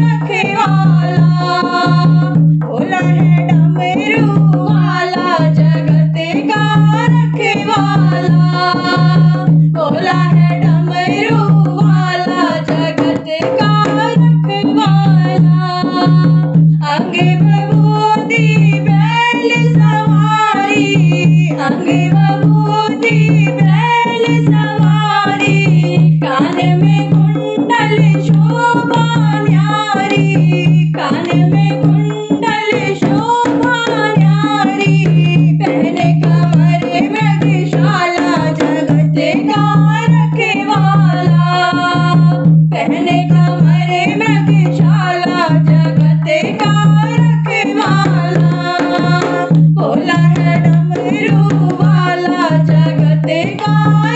Thank you. Bye.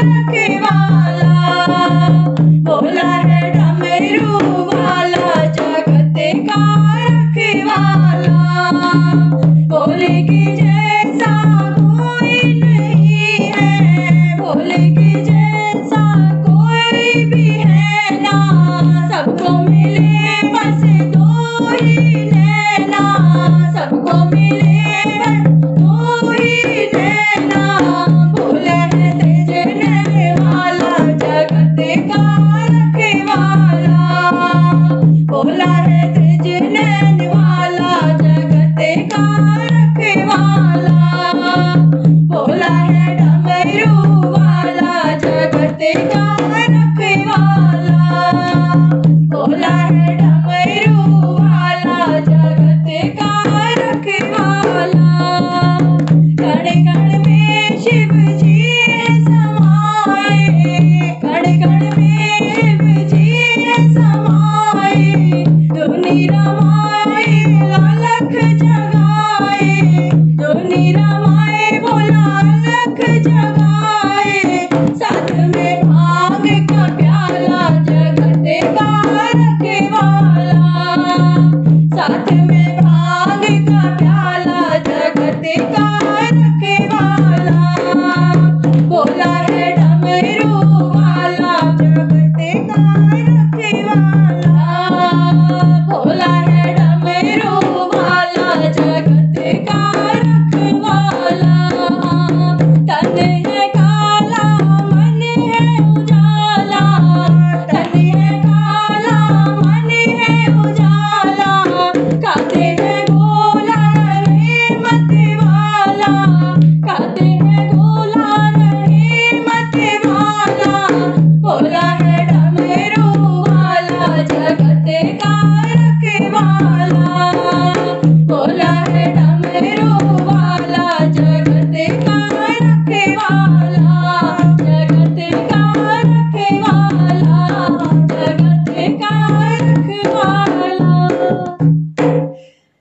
वाला, जगत का रखवाला बोला में शिव जी समाए कण में शिव जी समाए धुनि रमाए लख जगाए। धुनि लख साथ में